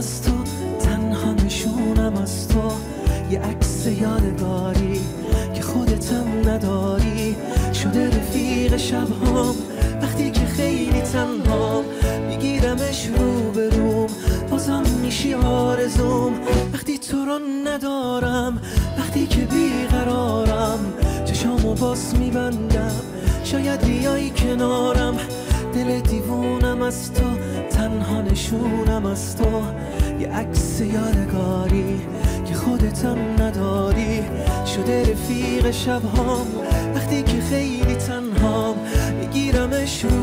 از تو تنها نشونم از تو. یه عکس یادگاری که خودتم نداری. شده رفیق شب شبهام وقتی که خیلی تنها میگیرمش رو به روم بازم میشی آرزوم. وقتی تو رو ندارم وقتی که بیقرارم. چشامو باز میبندم شاید بیایی کنارم. دل دیوونم از تو تنها نشونم از تو. یه عکس یادگاری که خودتم نداری. شده رفیق شبهام. وقتی که خیلی تنهام. میگیرمش رو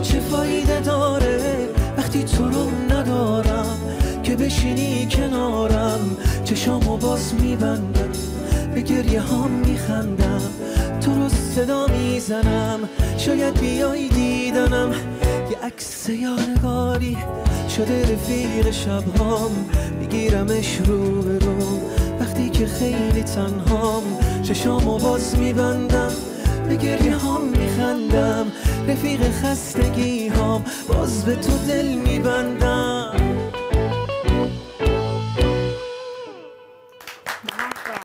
اما چه فایده داره وقتی تو رو ندارم که بشینی کنارم؟ چشامو باز میبندم به گریه ها میخندم. تو رو صدا می‌زنم شاید بیای دیدنم. یه عکس یادگاری شده رفیق شبهام. میگیرمش رو به رو. وقتی که خیلی تنهام چشامو باز میبندم به گریه هم میخندم رفیق خستگی هم باز به تو دل میبندم.